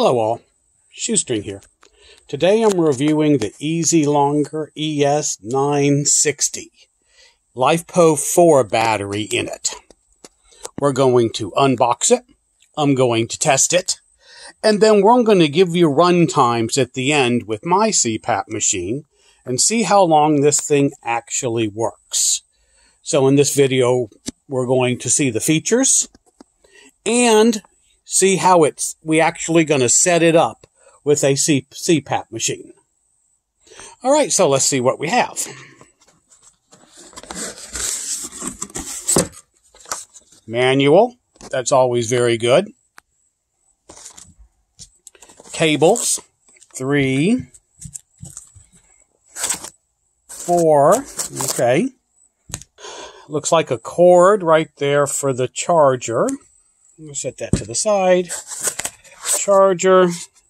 Hello all, Shoestring here. Today I'm reviewing the Easylonger ES960 LiFePO4 battery in it. We're going to unbox it, I'm going to test it, and then we're going to give you run times at the end with my CPAP machine and see how long this thing actually works. So in this video, we're going to see the features and see how it's we actually going to set it up with a C, CPAP machine. All right, so let's see what we have. Manual, that's always very good. Cables, three, four, okay. Looks like a cord right there for the charger. Set that to the side. Charger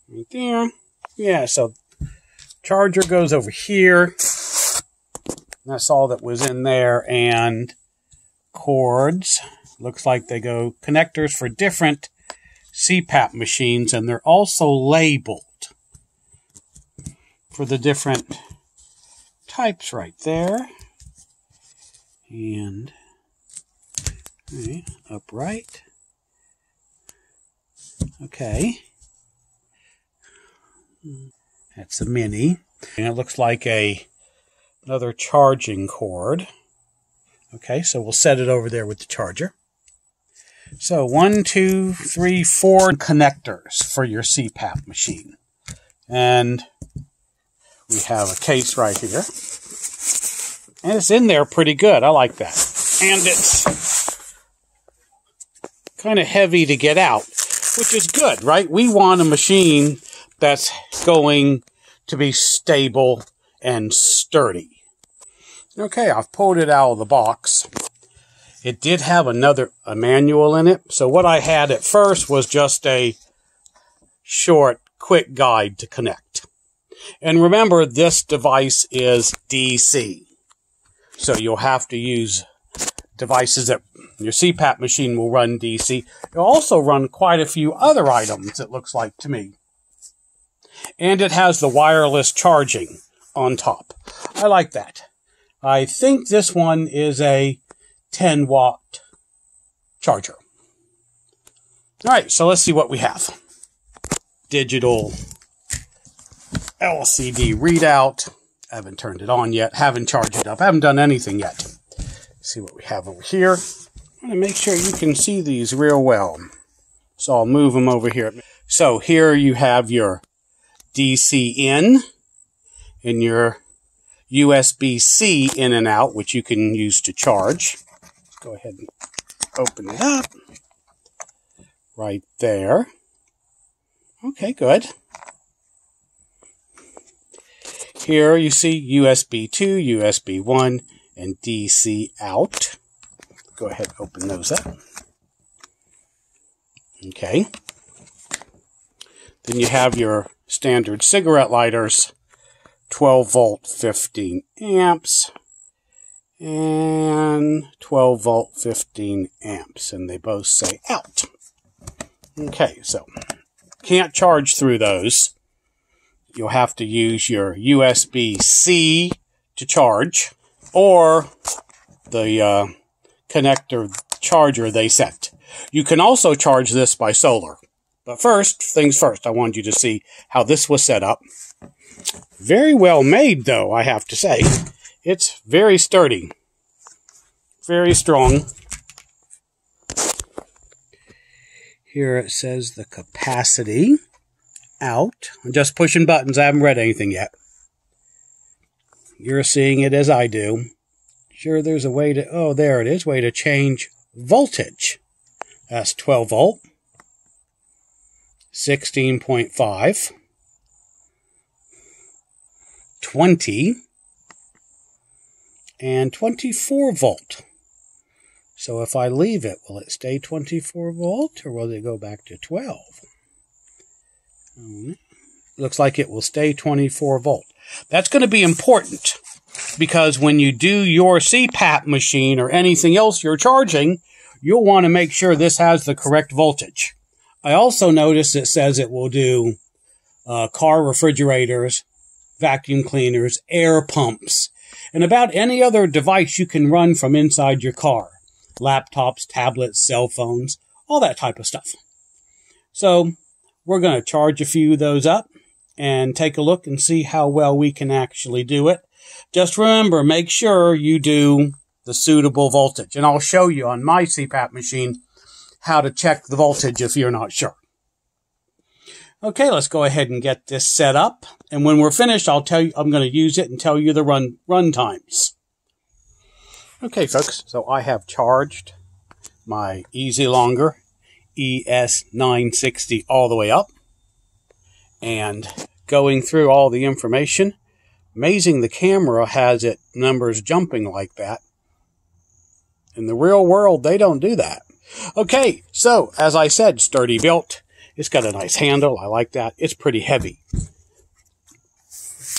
right there. Yeah, so charger goes over here. That's all that was in there. And cords. Looks like they go connectors for different CPAP machines, and they're also labeled for the different types right there. And okay, upright. Okay. That's a mini. And it looks like a another charging cord. Okay, so we'll set it over there with the charger. So one, two, three, four connectors for your CPAP machine. And we have a case right here. And it's in there pretty good. I like that. And it's kind of heavy to get out which is good, right? We want a machine that's going to be stable and sturdy. Okay, I've pulled it out of the box. It did have another a manual in it. So what I had at first was just a short, quick guide to connect. And remember, this device is DC. So you'll have to use devices that your CPAP machine will run DC. It'll also run quite a few other items, it looks like to me. And it has the wireless charging on top. I like that. I think this one is a 10 watt charger. All right, so let's see what we have. Digital LCD readout. I haven't turned it on yet. Haven't charged it up. I haven't done anything yet. Let's see what we have over here. To make sure you can see these real well. So I'll move them over here. So here you have your DC in and your USB-C in and out, which you can use to charge. Let's Go ahead and open it up. Right there. Okay, good. Here you see USB 2, USB 1, and DC out go ahead and open those up. Okay. Then you have your standard cigarette lighters, 12 volt, 15 amps, and 12 volt, 15 amps, and they both say out. Okay, so can't charge through those. You'll have to use your USB-C to charge, or the uh, connector charger they sent. You can also charge this by solar. But first, things first, I wanted you to see how this was set up. Very well made, though, I have to say. It's very sturdy. Very strong. Here it says the capacity out. I'm just pushing buttons. I haven't read anything yet. You're seeing it as I do sure there's a way to, oh, there it is, way to change voltage. That's 12 volt, 16.5, 20, and 24 volt. So if I leave it, will it stay 24 volt or will it go back to 12? Hmm. Looks like it will stay 24 volt. That's going to be important because when you do your CPAP machine or anything else you're charging, you'll want to make sure this has the correct voltage. I also noticed it says it will do uh, car refrigerators, vacuum cleaners, air pumps, and about any other device you can run from inside your car. Laptops, tablets, cell phones, all that type of stuff. So we're going to charge a few of those up and take a look and see how well we can actually do it. Just remember, make sure you do the suitable voltage. And I'll show you on my CPAP machine how to check the voltage if you're not sure. Okay, let's go ahead and get this set up. And when we're finished, I'll tell you, I'm going to use it and tell you the run, run times. Okay, folks, so I have charged my Easylonger ES960 all the way up and going through all the information. Amazing the camera has it numbers jumping like that. In the real world, they don't do that. Okay, so as I said, sturdy built. It's got a nice handle. I like that. It's pretty heavy.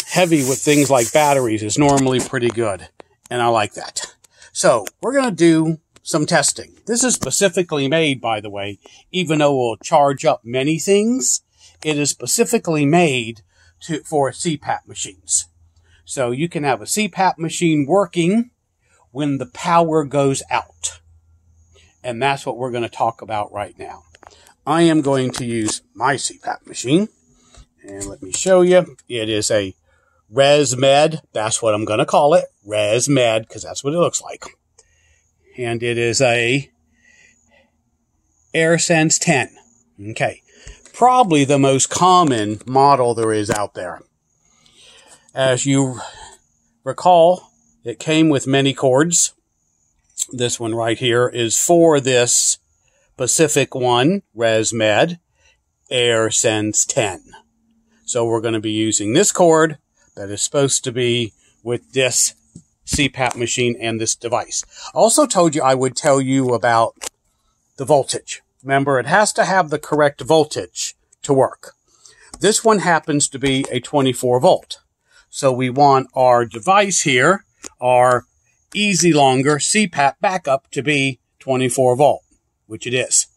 Heavy with things like batteries is normally pretty good, and I like that. So we're going to do some testing. This is specifically made, by the way, even though it will charge up many things, it is specifically made to, for CPAP machines. So you can have a CPAP machine working when the power goes out. And that's what we're going to talk about right now. I am going to use my CPAP machine. And let me show you. It is a ResMed. That's what I'm going to call it. ResMed, because that's what it looks like. And it is a AirSense 10. Okay. Probably the most common model there is out there. As you recall, it came with many cords. This one right here is for this Pacific One ResMed AirSense 10. So we're going to be using this cord that is supposed to be with this CPAP machine and this device. Also told you I would tell you about the voltage. Remember, it has to have the correct voltage to work. This one happens to be a 24 volt. So we want our device here, our Easylonger CPAP backup to be 24 volt, which it is.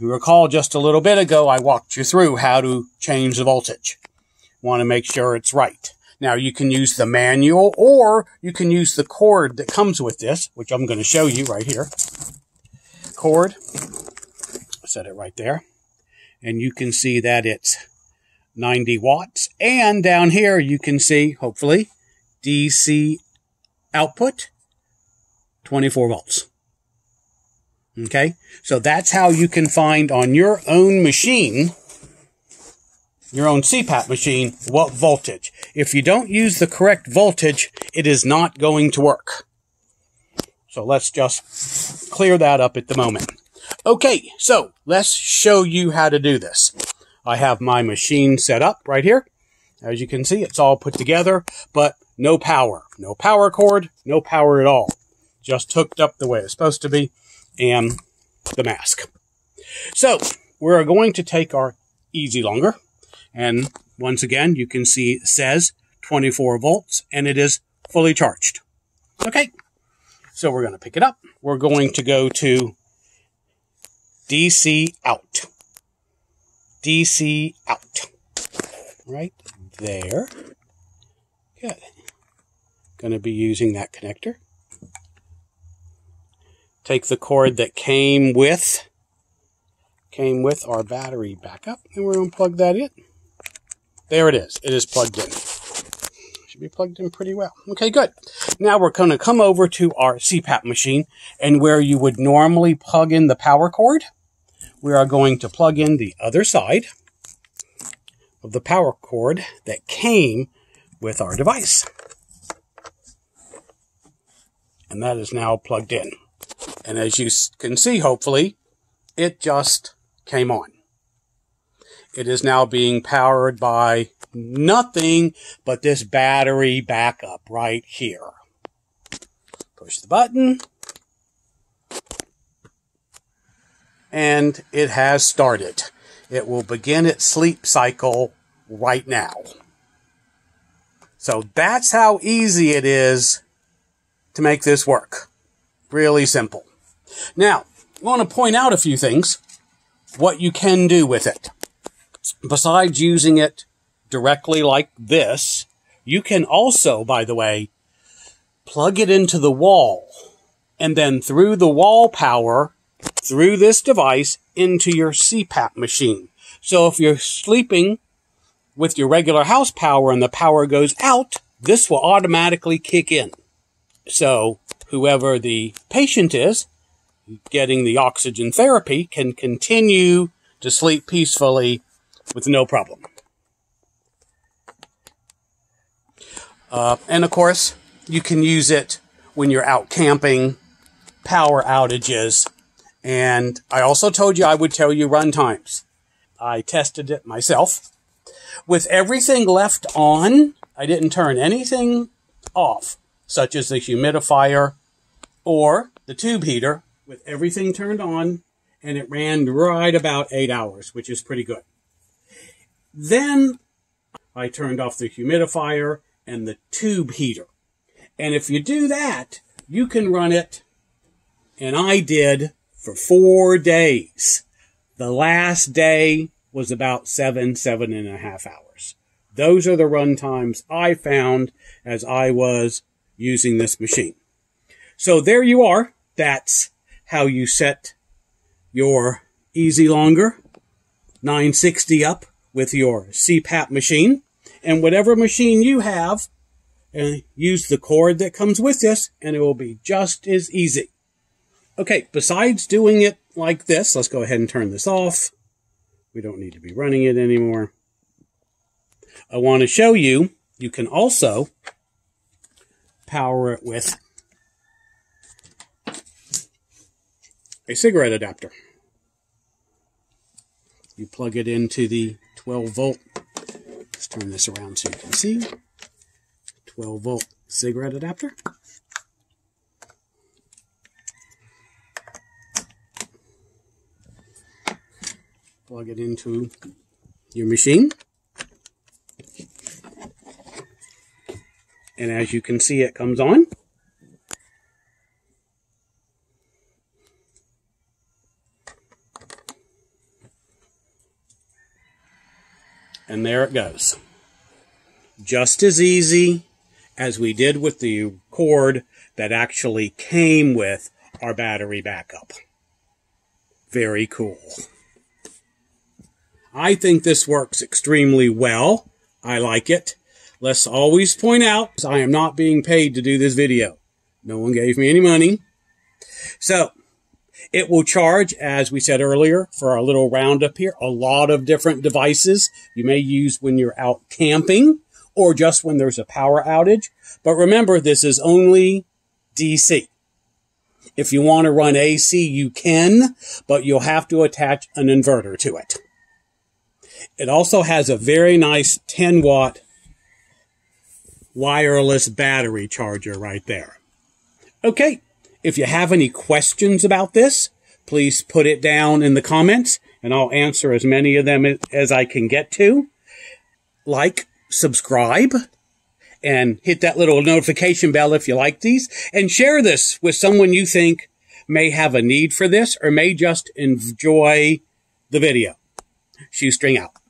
You recall just a little bit ago, I walked you through how to change the voltage. Want to make sure it's right. Now you can use the manual or you can use the cord that comes with this, which I'm going to show you right here. Cord. Set it right there. And you can see that it's 90 watts. And down here you can see, hopefully, DC output 24 volts. Okay. So that's how you can find on your own machine, your own CPAP machine, what voltage. If you don't use the correct voltage, it is not going to work. So let's just clear that up at the moment. Okay, so let's show you how to do this. I have my machine set up right here. As you can see, it's all put together, but no power. No power cord, no power at all. Just hooked up the way it's supposed to be, and the mask. So, we're going to take our Easylonger, and once again, you can see it says 24 volts, and it is fully charged. Okay, so we're going to pick it up. We're going to go to DC out. DC out. Right there. Good. Going to be using that connector. Take the cord that came with came with our battery backup and we're going to plug that in. There it is. It is plugged in. Should be plugged in pretty well. Okay, good. Now we're going to come over to our CPAP machine and where you would normally plug in the power cord, we are going to plug in the other side of the power cord that came with our device and that is now plugged in. And as you can see, hopefully, it just came on. It is now being powered by nothing but this battery backup right here. Push the button. And it has started. It will begin its sleep cycle right now. So that's how easy it is to make this work. Really simple. Now, I want to point out a few things. what you can do with it. Besides using it directly like this, you can also, by the way, plug it into the wall and then through the wall power through this device into your CPAP machine. So if you're sleeping with your regular house power and the power goes out, this will automatically kick in. So whoever the patient is getting the oxygen therapy can continue to sleep peacefully with no problem. Uh, and of course, you can use it when you're out camping, power outages, and I also told you I would tell you run times. I tested it myself. With everything left on, I didn't turn anything off, such as the humidifier or the tube heater, with everything turned on, and it ran right about eight hours, which is pretty good. Then I turned off the humidifier and the tube heater. And if you do that, you can run it, and I did for four days. The last day was about seven, seven and a half hours. Those are the run times I found as I was using this machine. So there you are. That's how you set your Easylonger 960 up with your CPAP machine. And whatever machine you have, uh, use the cord that comes with this, and it will be just as easy. Okay, besides doing it like this, let's go ahead and turn this off. We don't need to be running it anymore. I want to show you, you can also power it with a cigarette adapter. You plug it into the 12 volt. Let's turn this around so you can see. 12 volt cigarette adapter. Plug it into your machine. And as you can see, it comes on. And there it goes. Just as easy as we did with the cord that actually came with our battery backup. Very cool. I think this works extremely well. I like it. Let's always point out, I am not being paid to do this video. No one gave me any money. So, it will charge, as we said earlier, for our little roundup here, a lot of different devices you may use when you're out camping or just when there's a power outage. But remember, this is only DC. If you want to run AC, you can, but you'll have to attach an inverter to it. It also has a very nice 10 watt wireless battery charger right there. Okay, if you have any questions about this, please put it down in the comments and I'll answer as many of them as I can get to. Like, subscribe, and hit that little notification bell if you like these, and share this with someone you think may have a need for this or may just enjoy the video. Shoestring out.